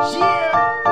谢。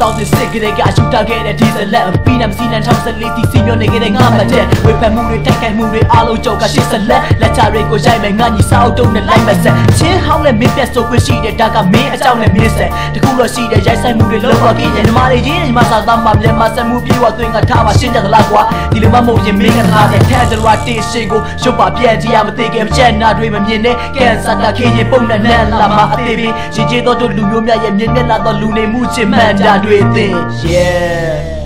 2006ကလေးကရှူတာခဲ့တဲ့ဒီဇလက်ပြီးနဲ့မစီလန်2014တီစီမျိုးနေခဲ့တဲ့ငါမတဲ့ဝေဖန်မှုတွေတိုက်ခိုက်မှုတွေအားလုံးကြောက်ကရှစ်ဆက်လက်လက်ချတွေကိုရိုက်မယ်ငါညီစာအုပ်တုံးနဲ့လိုက်မယ်ဆက်ချင်းဟောင်းနဲ့မင်းပြတ်ဆိုခွင့်ရှိတဲ့ဒါကမင်းအကြောင်းနဲ့မင်းဆက်တခုတော့ရှိတဲ့ရိုက်ဆိုင်မှုတွေလောက်တော့ပြည့်တယ်ညီမတွေချင်းညီမစာသားမှာမြန်မာဆက်မှုပြေဝသွင်းကထားပါရှင်းကြလားကွာဒီလိုမှမဟုတ်ရင်မင်းကသားတဲ့ထဲတလွာတင်ရှင်ကိုရုပ်ပါပြက်ကြည့်ရမသိခင်မချက်နာတွေမမြင်နဲ့ကန်ဆာတာခင်းရင်ပုံနဲ့နဲ့လာမှာအသေးသေးရှင်ကျေတော့တို့လူမျိုးများရဲ့မြင်မြင်လာတော့လူနေမှုချင်းမှန်တာတွေသိ yeah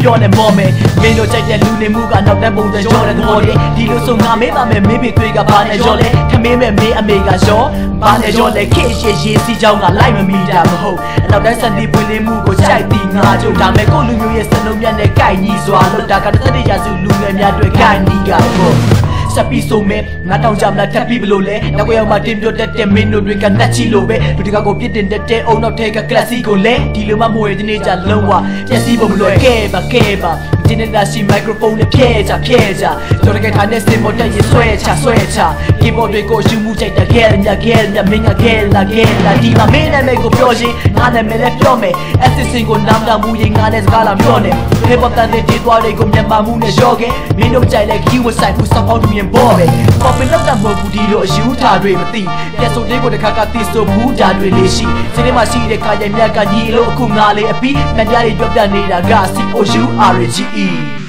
ပြောနေမော်မေမင်းတို့ကြိုက်တဲ့လူနေမှုကနောက်တဲ့ပုံစံရောတဲ့သဘောလေးဒီလိုဆိုငါမေးပါမယ်မေးပြီးတွေ့ကဘာနဲ့ရောလဲထမင်းမဲ့မေးအမေကရောဘာနဲ့ရောလဲခေရှေရေးစီချောင်းကလိုက်မမီတာမဟုတ်နောက်တဲ့စံဒီပွင့်လင်းမှုကိုကြိုက်ပြီးငါကြိုဒါမဲ့ကိုလူမျိုးရဲ့စလုံးမြတ်နဲ့ကြိုက်ညီစွာလို့ဒါကတသက်ရာစုလူငယ်များတွေ့ကြိုက်ညီကပေါ့ ဆက်ပြီးဆိုမဲ့ငါတောင်ကြမလားထပ်ပြီးဘလို့လဲနောက်ွယ်ရောက်မှတင်ပြတတ်တဲ့မင်းတို့တွေကနှက်ချီလို့ပဲလူတကကိုပြစ်တင်တတ်တဲ့အုံနောက်ထဲကကလပ်စီကိုလဲဒီလိုမှမဟုတ်ရင်ဒီနေ့ကြလုံးဝပြက်စီးဖို့မလွယ်ကဲပါကဲပါ ဒီနေ့လာရှိမိုက်ခရိုဖုန်းနဲ့ဖြဲချဖြဲချတော်တကယ်ထားတဲ့စင်မော်တက်ရေးဆွဲချဆွဲချကီးဘုတ်တွေကိုယူမှုကြိုက်တဲ့ကဲမြကဲမြမင်းကကဲလာကဲလာဒီမှာမင်းနာမည်ကိုပြောရင်ငါနာမည်လည်းပြောမယ်အစစ်စင်ကိုနားတောင်မှုရင်ငါနဲ့စကားလာပြောနေဟေးဘောတန်တဲ့ဒီသွားတွေကိုမြန်မာမှုနဲ့ရောခဲ့မင်းတို့ကြိုက်တဲ့ခီးဝဆိုင်မှုစောက်ပေါင်းသူရင်ဘောပဲပေါ်ပင်လောက်တာမဟုတ်ဘူးဒီလိုအယူထားတွေမသိပြက်စုံလေးကိုတခါကသိဆိုဘူးဓာတွေလေးရှိစိတ်ထဲမှာရှိတဲ့ခါရိုင်မြတ်ကညီလို့အခုငါလေးအပြီးမတရားတွေပြောပြနေတာက C O U R G E Three.